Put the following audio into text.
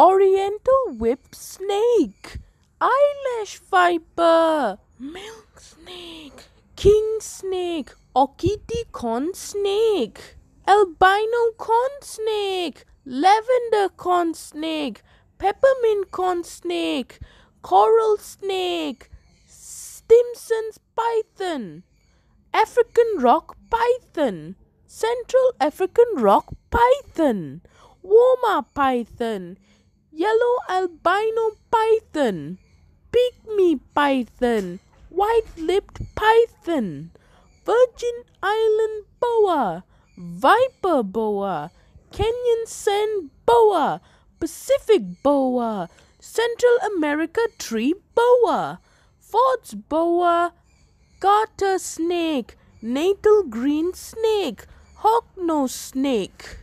Oriental whip snake, eyelash viper, milk snake, king snake, Okeetee corn snake, albino corn snake, lavender corn snake, peppermint corn snake, coral snake, Stimson's python, African rock python, Central African rock python, Woma python, yellow albino python, pygmy python, white-lipped python, Virgin Island boa, viper boa, Kenyan sand boa, Pacific boa, Central America tree boa, Ford's boa, garter snake, natal green snake, hawk-nosed snake.